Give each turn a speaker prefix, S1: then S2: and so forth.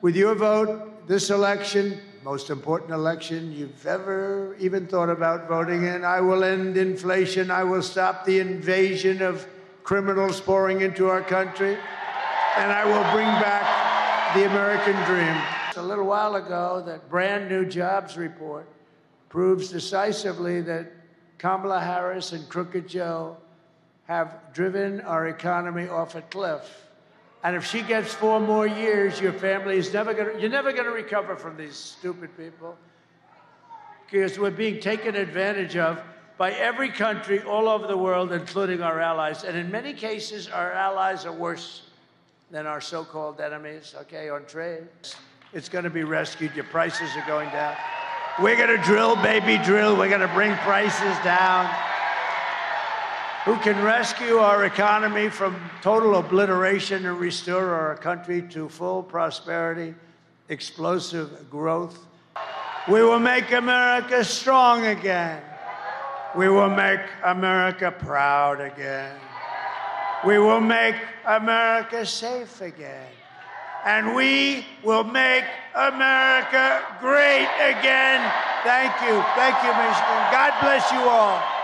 S1: with your vote, this election, most important election you've ever even thought about voting in, I will end inflation. I will stop the invasion of criminals pouring into our country. And I will bring back the American dream. A little while ago, that brand new jobs report proves decisively that Kamala Harris and Crooked Joe have driven our economy off a cliff. And if she gets four more years, your family is never going to, you're never going to recover from these stupid people. Because we're being taken advantage of by every country all over the world, including our allies. And in many cases, our allies are worse than our so called enemies, okay, on trade. It's going to be rescued. Your prices are going down. We're going to drill, baby, drill. We're going to bring prices down who can rescue our economy from total obliteration and restore our country to full prosperity, explosive growth. We will make America strong again. We will make America proud again. We will make America safe again. And we will make America great again. Thank you. Thank you, Michigan. God bless you all.